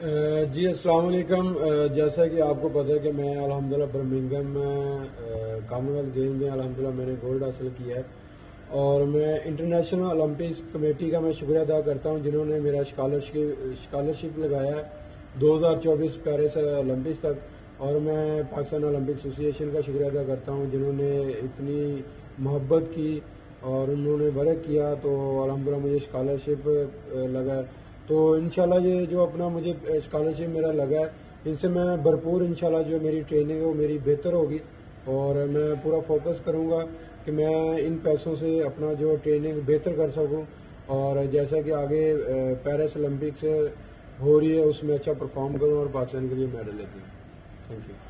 जी, अस्सलाम वालेकुम। जैसा कि आपको पता है कि मैं, अल्हम्दुलिल्लाह बर्मिंगम में कॉमनवेल्थ गेम में, अल्हम्दुलिल्लाह, मैंने गोल्ड हासिल किया है। और मैं इंटरनेशनल ओलंपिक्स कमेटी का मैं शुक्रिया अदा करता हूँ, जिन्होंने मेरा स्कॉलरशिप लगाया है 2024 पेरिस ओलंपिक्स तक। और मैं पाकिस्तान ओलंपिक एसोसिएशन का शुक्रिया अदा करता हूँ, जिन्होंने इतनी मोहब्बत की और उन्होंने वर्क किया। तो अलहमदिल्ला मुझे स्कॉलरशिप लगा तो इनशाला ये जो अपना मुझे स्कॉलरशिप मेरा लगा है, इनसे मैं भरपूर इनशाला जो मेरी ट्रेनिंग है, वो मेरी बेहतर होगी। और मैं पूरा फोकस करूँगा कि मैं इन पैसों से अपना जो ट्रेनिंग बेहतर कर सकूँ। और जैसा कि आगे पेरिस ओलंपिक्स हो रही है, उसमें अच्छा परफॉर्म करूँ और पाकिस्तान के लिए मेडल लेती हूँ। Thank you